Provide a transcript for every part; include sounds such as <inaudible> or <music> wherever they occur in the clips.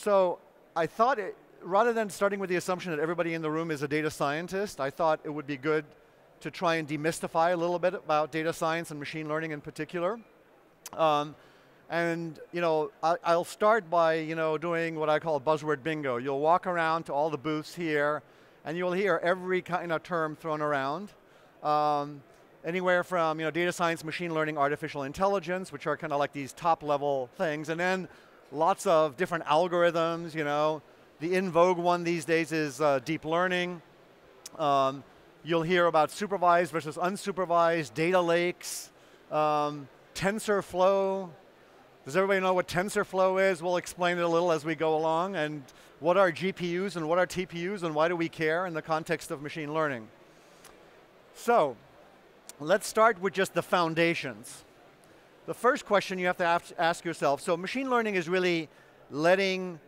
So I thought, it, rather than starting with the assumption that everybody in the room is a data scientist, I thought it would be good to try and demystify a little bit about data science and machine learning in particular. Um, and you know, I, will start by you know, doing what I call buzzword bingo. You'll walk around to all the booths here, and you'll hear every kind of term thrown around. Um, anywhere from you know, data science, machine learning, artificial intelligence, which are kind of like these top level things, and then lots of different algorithms, you know. The in vogue one these days is uh, deep learning. Um, you'll hear about supervised versus unsupervised, data lakes, um, TensorFlow. Does everybody know what TensorFlow is? We'll explain it a little as we go along. And what are GPUs and what are TPUs and why do we care in the context of machine learning? So, let's start with just the foundations. The first question you have to ask yourself, so machine learning is really letting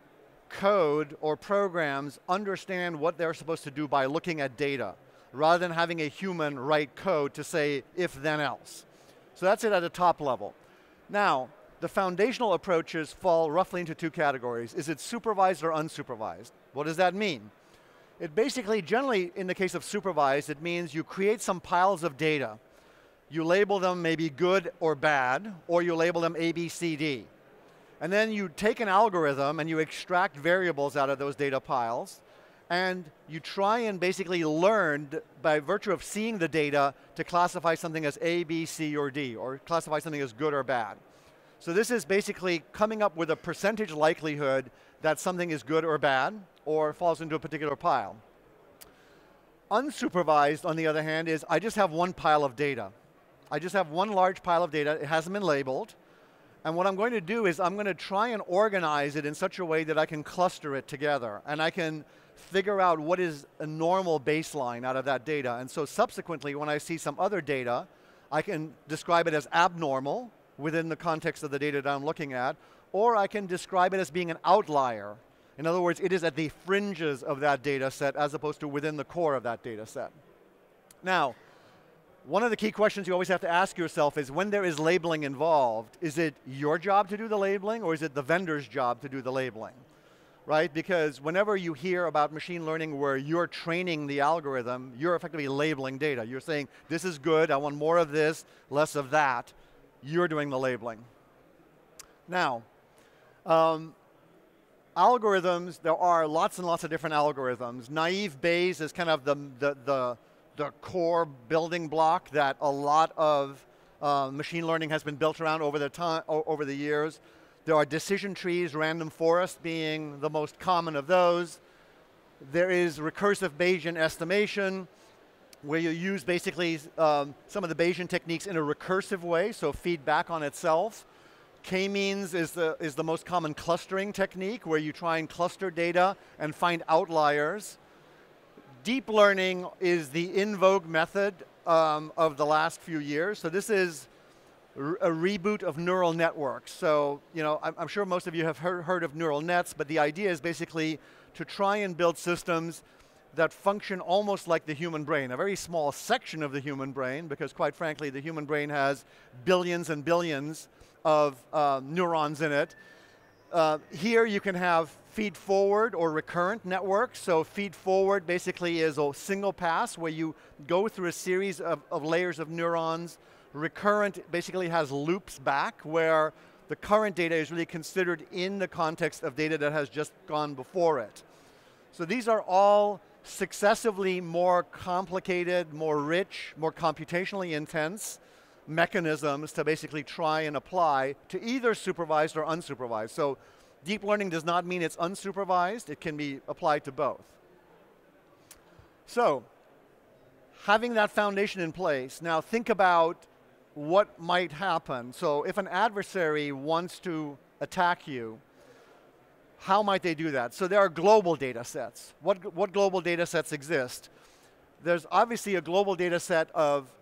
code or programs understand what they're supposed to do by looking at data, rather than having a human write code to say if then else. So that's it at a top level. Now, the foundational approaches fall roughly into two categories. Is it supervised or unsupervised? What does that mean? It basically, generally, in the case of supervised, it means you create some piles of data you label them maybe good or bad, or you label them A, B, C, D. And then you take an algorithm and you extract variables out of those data piles, and you try and basically learn by virtue of seeing the data to classify something as A, B, C, or D, or classify something as good or bad. So this is basically coming up with a percentage likelihood that something is good or bad, or falls into a particular pile. Unsupervised, on the other hand, is I just have one pile of data. I just have one large pile of data. It hasn't been labeled. And what I'm going to do is I'm going to try and organize it in such a way that I can cluster it together. And I can figure out what is a normal baseline out of that data. And so subsequently, when I see some other data, I can describe it as abnormal within the context of the data that I'm looking at, or I can describe it as being an outlier. In other words, it is at the fringes of that data set as opposed to within the core of that data set. Now, one of the key questions you always have to ask yourself is when there is labeling involved, is it your job to do the labeling or is it the vendor's job to do the labeling? Right? Because whenever you hear about machine learning where you're training the algorithm, you're effectively labeling data. You're saying, this is good, I want more of this, less of that. You're doing the labeling. Now, um, algorithms, there are lots and lots of different algorithms. Naive Bayes is kind of the, the, the the core building block that a lot of uh, machine learning has been built around over the, time, over the years. There are decision trees, random forest being the most common of those. There is recursive Bayesian estimation, where you use basically um, some of the Bayesian techniques in a recursive way, so feedback on itself. K-means is the, is the most common clustering technique, where you try and cluster data and find outliers deep learning is the in vogue method um, of the last few years. So this is a reboot of neural networks. So, you know, I'm, I'm sure most of you have heard, heard, of neural nets, but the idea is basically to try and build systems that function almost like the human brain, a very small section of the human brain, because quite frankly, the human brain has billions and billions of uh, neurons in it. Uh, here you can have feed forward or recurrent networks. So feed forward basically is a single pass where you go through a series of, of layers of neurons. Recurrent basically has loops back where the current data is really considered in the context of data that has just gone before it. So these are all successively more complicated, more rich, more computationally intense mechanisms to basically try and apply to either supervised or unsupervised. So deep learning does not mean it's unsupervised, it can be applied to both. So, having that foundation in place, now think about what might happen. So if an adversary wants to attack you, how might they do that? So there are global data sets. What, what global data sets exist? There's obviously a global data set of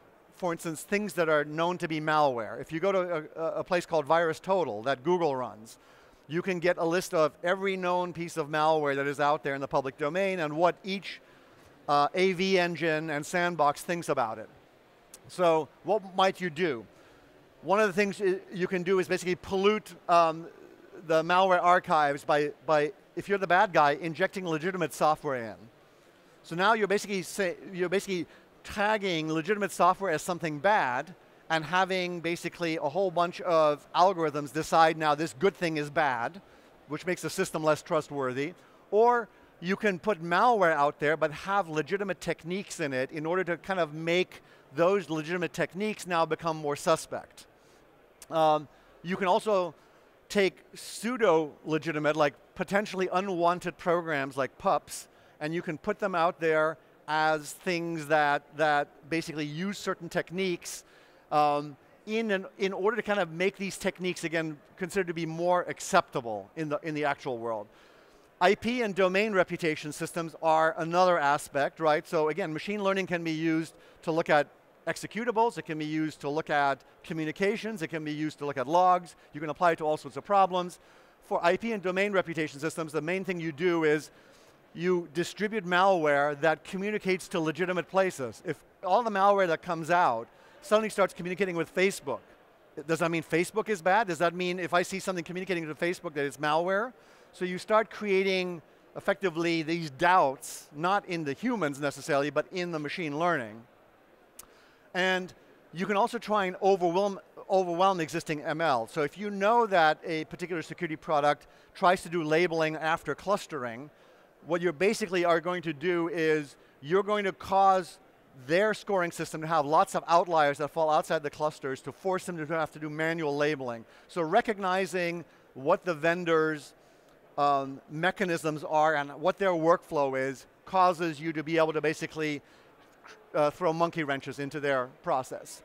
for instance, things that are known to be malware. If you go to a, a place called VirusTotal that Google runs, you can get a list of every known piece of malware that is out there in the public domain and what each uh, AV engine and sandbox thinks about it. So what might you do? One of the things you can do is basically pollute um, the malware archives by, by, if you're the bad guy, injecting legitimate software in. So now you're basically, say, you're basically tagging legitimate software as something bad and having basically a whole bunch of algorithms decide now this good thing is bad, which makes the system less trustworthy. Or you can put malware out there but have legitimate techniques in it in order to kind of make those legitimate techniques now become more suspect. Um, you can also take pseudo-legitimate, like potentially unwanted programs like pups, and you can put them out there as things that, that basically use certain techniques um, in, an, in order to kind of make these techniques, again, considered to be more acceptable in the, in the actual world. IP and domain reputation systems are another aspect, right? So again, machine learning can be used to look at executables, it can be used to look at communications, it can be used to look at logs, you can apply it to all sorts of problems. For IP and domain reputation systems, the main thing you do is you distribute malware that communicates to legitimate places. If all the malware that comes out suddenly starts communicating with Facebook, does that mean Facebook is bad? Does that mean if I see something communicating to Facebook that it's malware? So you start creating effectively these doubts, not in the humans necessarily, but in the machine learning. And you can also try and overwhelm, overwhelm existing ML. So if you know that a particular security product tries to do labeling after clustering, what you basically are going to do is you're going to cause their scoring system to have lots of outliers that fall outside the clusters to force them to have to do manual labeling. So recognizing what the vendor's um, mechanisms are and what their workflow is causes you to be able to basically uh, throw monkey wrenches into their process.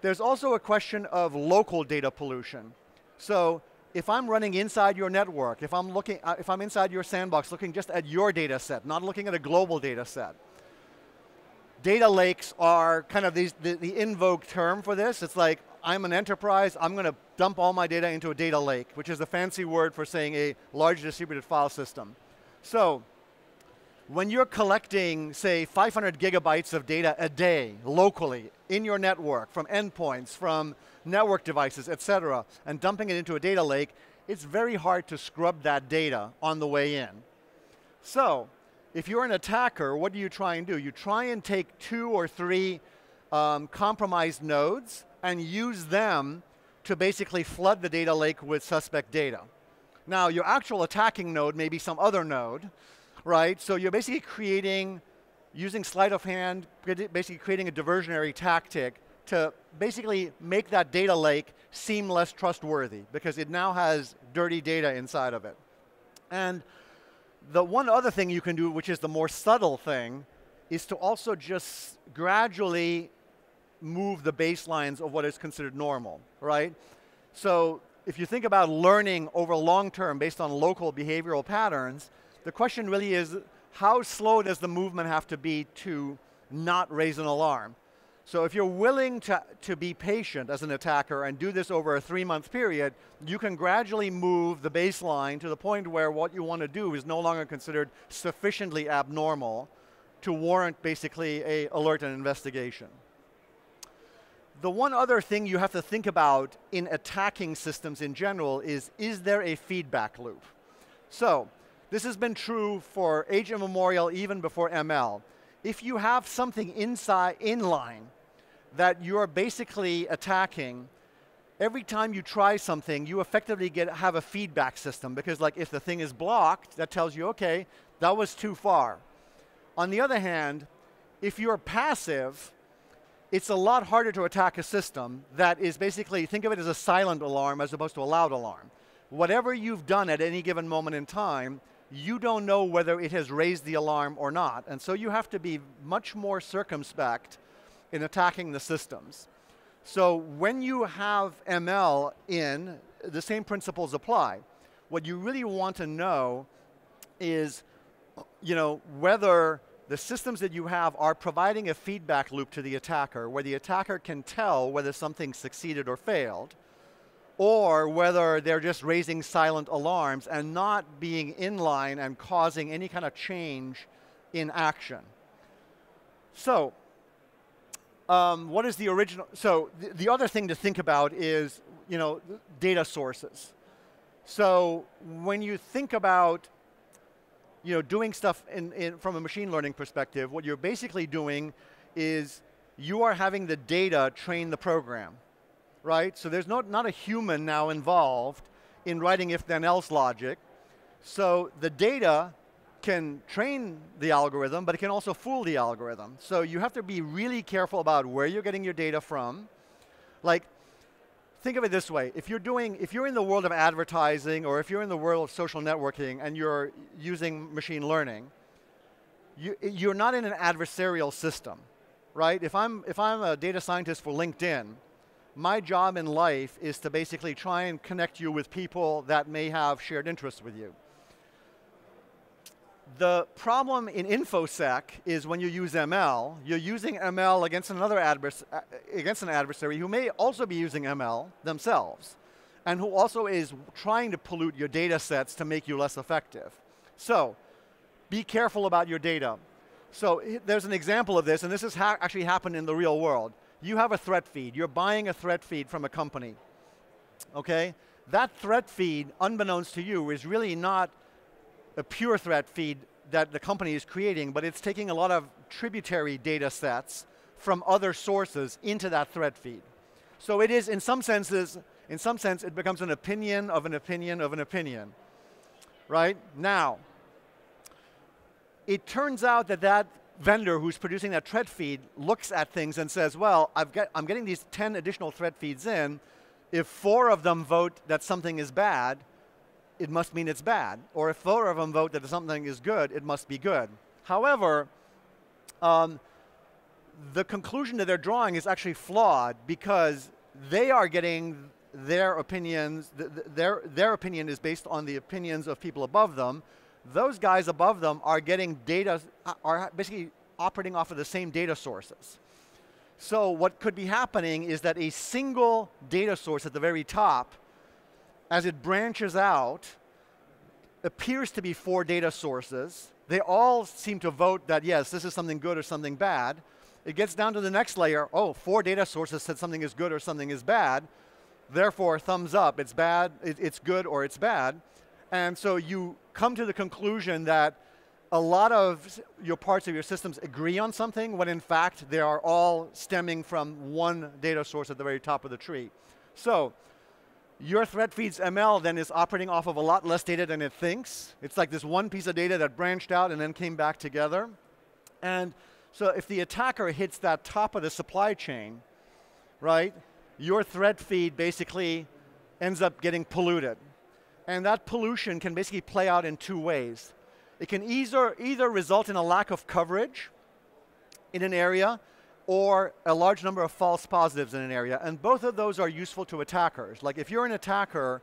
There's also a question of local data pollution. So if I'm running inside your network, if I'm looking, uh, if I'm inside your sandbox looking just at your data set, not looking at a global data set, data lakes are kind of these, the, the in vogue term for this. It's like, I'm an enterprise, I'm going to dump all my data into a data lake, which is a fancy word for saying a large distributed file system. So, when you're collecting, say, 500 gigabytes of data a day locally in your network from endpoints, from network devices, et cetera, and dumping it into a data lake, it's very hard to scrub that data on the way in. So, if you're an attacker, what do you try and do? You try and take two or three um, compromised nodes and use them to basically flood the data lake with suspect data. Now, your actual attacking node may be some other node, right? So you're basically creating, using sleight of hand, basically creating a diversionary tactic to basically make that data lake seem less trustworthy because it now has dirty data inside of it. And the one other thing you can do, which is the more subtle thing, is to also just gradually move the baselines of what is considered normal, right? So if you think about learning over long term based on local behavioral patterns, the question really is how slow does the movement have to be to not raise an alarm? So if you're willing to, to be patient as an attacker and do this over a three month period, you can gradually move the baseline to the point where what you want to do is no longer considered sufficiently abnormal to warrant basically a alert and investigation. The one other thing you have to think about in attacking systems in general is, is there a feedback loop? So, this has been true for age immemorial even before ML. If you have something inside, inline, that you're basically attacking, every time you try something, you effectively get, have a feedback system because like if the thing is blocked, that tells you, okay, that was too far. On the other hand, if you're passive, it's a lot harder to attack a system that is basically, think of it as a silent alarm as opposed to a loud alarm. Whatever you've done at any given moment in time, you don't know whether it has raised the alarm or not. And so you have to be much more circumspect in attacking the systems. So when you have ML in, the same principles apply. What you really want to know is, you know, whether the systems that you have are providing a feedback loop to the attacker where the attacker can tell whether something succeeded or failed, or whether they're just raising silent alarms and not being in line and causing any kind of change in action. So, um, what is the original? So the, the other thing to think about is, you know, data sources. So when you think about, you know, doing stuff in, in, from a machine learning perspective, what you're basically doing is you are having the data train the program, right? So there's not, not a human now involved in writing if then else logic. So the data can train the algorithm, but it can also fool the algorithm. So you have to be really careful about where you're getting your data from. Like, think of it this way. If you're doing, if you're in the world of advertising or if you're in the world of social networking and you're using machine learning, you, you're not in an adversarial system, right? If I'm, if I'm a data scientist for LinkedIn, my job in life is to basically try and connect you with people that may have shared interests with you. The problem in InfoSec is when you use ML, you're using ML against, another advers uh, against an adversary who may also be using ML themselves, and who also is trying to pollute your data sets to make you less effective. So, be careful about your data. So there's an example of this, and this has ha actually happened in the real world. You have a threat feed. You're buying a threat feed from a company. Okay? That threat feed, unbeknownst to you, is really not a pure threat feed that the company is creating, but it's taking a lot of tributary data sets from other sources into that threat feed. So it is, in some senses, in some sense, it becomes an opinion of an opinion of an opinion. Right? Now, it turns out that that vendor who's producing that threat feed looks at things and says, well, i am getting these 10 additional threat feeds in. If four of them vote that something is bad, it must mean it's bad. Or if four of them vote that something is good, it must be good. However, um, the conclusion that they're drawing is actually flawed because they are getting their opinions, th th their, their opinion is based on the opinions of people above them. Those guys above them are getting data, are basically operating off of the same data sources. So what could be happening is that a single data source at the very top as it branches out, appears to be four data sources. They all seem to vote that, yes, this is something good or something bad. It gets down to the next layer. Oh, four data sources said something is good or something is bad. Therefore, thumbs up, it's bad, it, it's good, or it's bad. And so you come to the conclusion that a lot of your parts of your systems agree on something when in fact they are all stemming from one data source at the very top of the tree. So your threat feeds ML then is operating off of a lot less data than it thinks. It's like this one piece of data that branched out and then came back together. And so if the attacker hits that top of the supply chain, right, your threat feed basically ends up getting polluted. And that pollution can basically play out in two ways. It can either, either result in a lack of coverage in an area, or a large number of false positives in an area. And both of those are useful to attackers. Like if you're an attacker,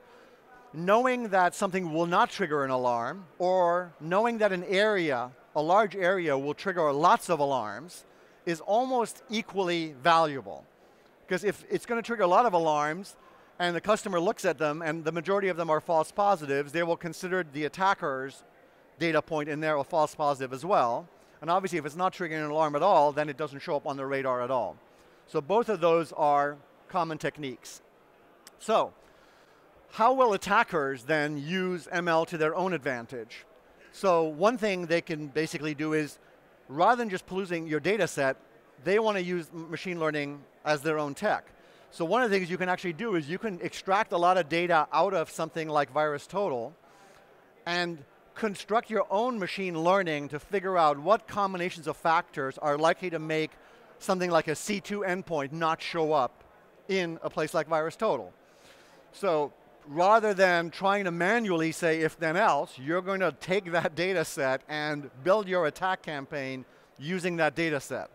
knowing that something will not trigger an alarm, or knowing that an area, a large area, will trigger lots of alarms, is almost equally valuable. Because if it's going to trigger a lot of alarms, and the customer looks at them, and the majority of them are false positives, they will consider the attacker's data point in there a false positive as well. And obviously, if it's not triggering an alarm at all, then it doesn't show up on the radar at all. So both of those are common techniques. So how will attackers then use ML to their own advantage? So one thing they can basically do is, rather than just polluting your data set, they want to use machine learning as their own tech. So one of the things you can actually do is you can extract a lot of data out of something like VirusTotal and construct your own machine learning to figure out what combinations of factors are likely to make something like a C2 endpoint not show up in a place like VirusTotal. So rather than trying to manually say if then else, you're going to take that <laughs> data set and build your attack campaign using that data set.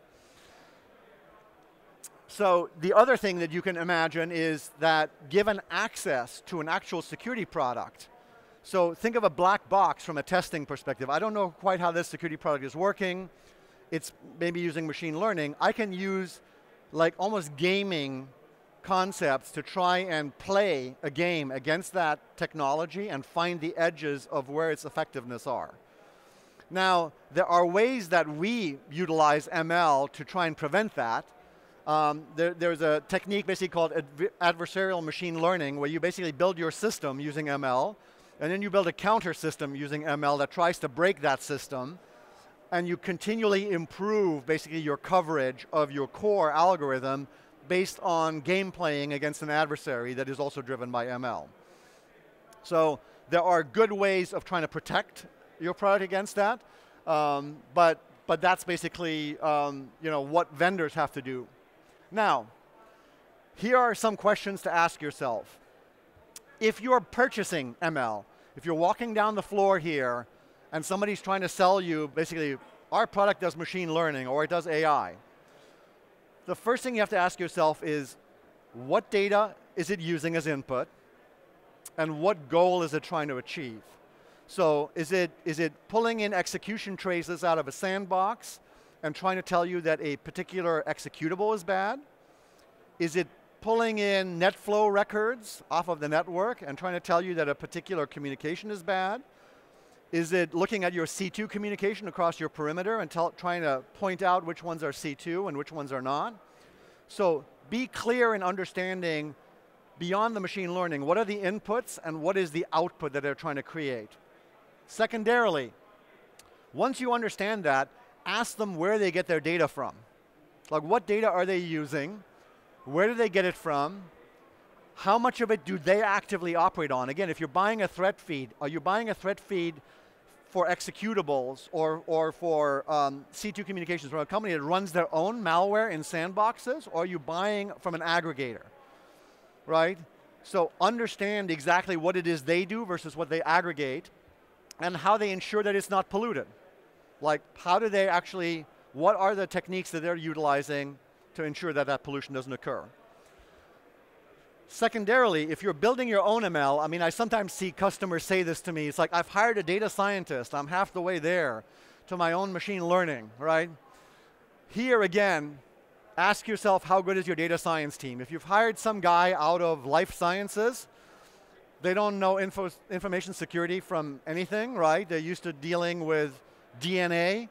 So the other thing that you can imagine is that given access to an actual security product, so think of a black box from a testing perspective. I don't know quite how this security product is working. It's maybe using machine learning. I can use like almost gaming concepts to try and play a game against that technology and find the edges of where its effectiveness are. Now, there are ways that we utilize ML to try and prevent that. Um, there, there's a technique basically called adversarial machine learning where you basically build your system using ML, and then you build a counter system using ML that tries to break that system, and you continually improve basically your coverage of your core algorithm based on game playing against an adversary that is also driven by ML. So there are good ways of trying to protect your product against that, um, but, but that's basically um, you know, what vendors have to do. Now, here are some questions to ask yourself. If you're purchasing ML, if you're walking down the floor here and somebody's trying to sell you basically, our product does machine learning or it does AI, the first thing you have to ask yourself is, what data is it using as input? And what goal is it trying to achieve? So is it, is it pulling in execution traces out of a sandbox and trying to tell you that a particular executable is bad? Is it pulling in NetFlow records off of the network and trying to tell you that a particular communication is bad? Is it looking at your C2 communication across your perimeter and trying to point out which ones are C2 and which ones are not? So be clear in understanding beyond the machine learning, what are the inputs and what is the output that they're trying to create? Secondarily, once you understand that, ask them where they get their data from. Like what data are they using? Where do they get it from? How much of it do they actively operate on? Again, if you're buying a threat feed, are you buying a threat feed for executables or, or for um, C2 communications from a company that runs their own malware in sandboxes, or are you buying from an aggregator, right? So understand exactly what it is they do versus what they aggregate, and how they ensure that it's not polluted. Like, how do they actually, what are the techniques that they're utilizing to ensure that that pollution doesn't occur? Secondarily, if you're building your own ML, I mean, I sometimes see customers say this to me. It's like, I've hired a data scientist. I'm half the way there to my own machine learning, right? Here again, ask yourself how good is your data science team? If you've hired some guy out of life sciences, they don't know info, information security from anything, right? They're used to dealing with DNA.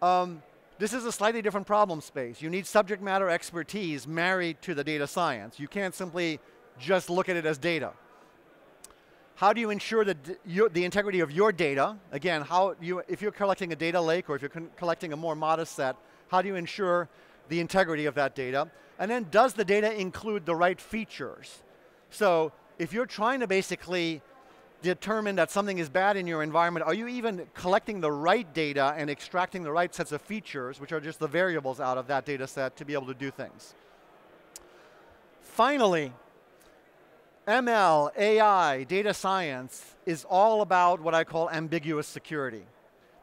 Um, this is a slightly different problem space. You need subject matter expertise married to the data science. You can't simply just look at it as data. How do you ensure the, the integrity of your data? Again, how you, if you're collecting a data lake or if you're collecting a more modest set, how do you ensure the integrity of that data? And then does the data include the right features? So if you're trying to basically determine that something is bad in your environment, are you even collecting the right data and extracting the right sets of features, which are just the variables out of that data set to be able to do things? Finally, ML, AI, data science is all about what I call ambiguous security.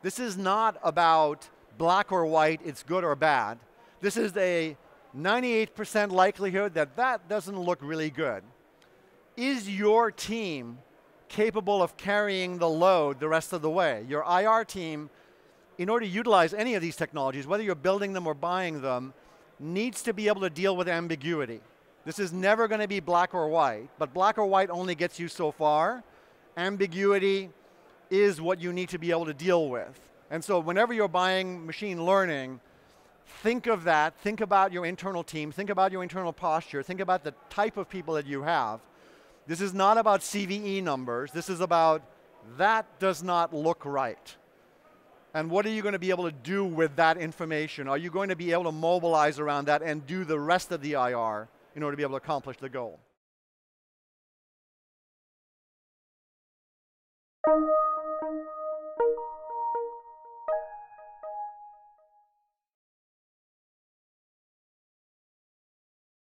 This is not about black or white, it's good or bad. This is a 98% likelihood that that doesn't look really good is your team capable of carrying the load the rest of the way? Your IR team, in order to utilize any of these technologies, whether you're building them or buying them, needs to be able to deal with ambiguity. This is never going to be black or white, but black or white only gets you so far. Ambiguity is what you need to be able to deal with. And so whenever you're buying machine learning, think of that, think about your internal team, think about your internal posture, think about the type of people that you have, this is not about CVE numbers. This is about that does not look right. And what are you going to be able to do with that information? Are you going to be able to mobilize around that and do the rest of the IR in order to be able to accomplish the goal?